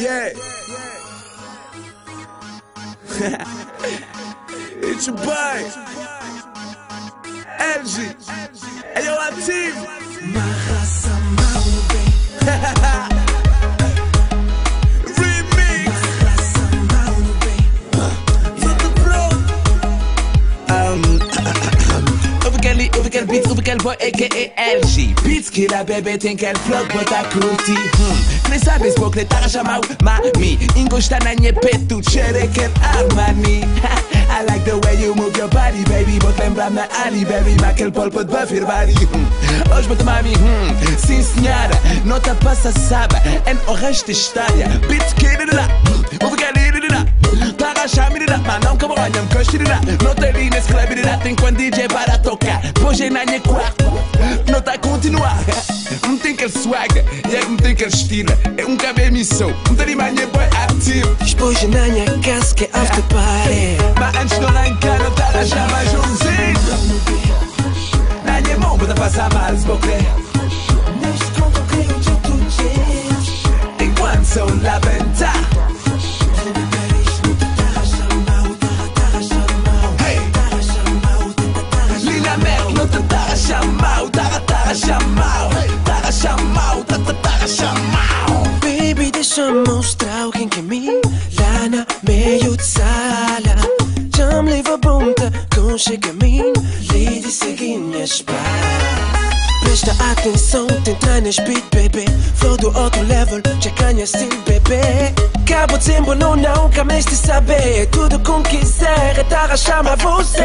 Yeah. it's your boy. Edgy. and your I team. qu'elle bite, trouve qu'elle voit, a.k.a. LG. Bitch qui la bébé, tiens qu'elle flotte, but accrouti. Hmm. Clé sa bespoke, les tarachamau, mami. Ingo shtananye petu, chereken armani. I like the way you move your body, baby. But lembra na Ali, baby. Maquel polpo de buff your body. Hmm. Oh, Hoje bota mami, hmm. Sim senhora, nota passa saba. En orange te estalha. Bitch qui la, move qu'elle lá achar, me mas não como olham, que eu Não tem ali nesse club, tem quando DJ para tocar Hoje na minha quarto, não tá a continuar. Não tem aquele swag, e é que não tem aquele estilo É um cabelo missão, não tem mais minha boy ativo Depois na minha casa que é after party. Mas antes não lá em casa, não tá a achar mais umzinho Na minha mão, bota passar mal, se vou crer Neste conto creio de tu. Enquanto sou lá Baby, deixa mostrar o que é mim Lá na meio de sala. Já me leva bunta com chega a mim. Lady seguir minhas Presta atenção, te entrar nas beat, baby. Flow do outro level, já ganha estilo, bebê Cabo de tempo, não, não, cames de saber. Tudo com quiser, é a chamar você.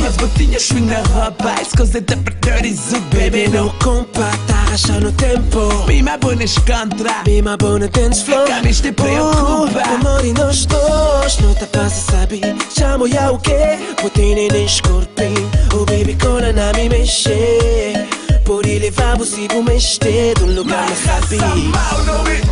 Mas botinhas swing na roupa Escosa de o baby Não não achando tempo. Mima bonas contra Be my bona dance floor. Camis te preocupa. Oh, Amor e nós dois Não te passa, sabe Chamo já o quê? Botei nesse corpinho O baby cola na me mexer Por ele mexer De um lugar mais happy mal não